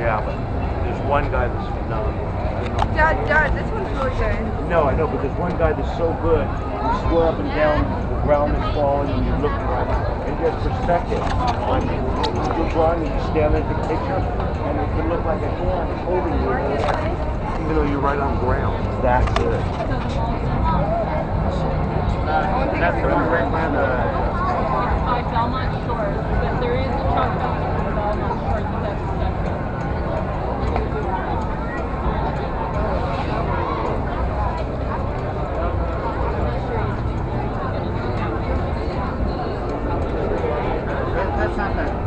Yeah, but there's one guy that's phenomenal. Dad, Dad, this one's really good. No, I know, but there's one guy that's so good. You swear up and down, the ground is falling, and you look right, and he has perspective on you. You run, you stand in the picture, and it can look like a hand holding you, even though you're right on ground. That's it. That's by. By Belmont Shores. Sandberg.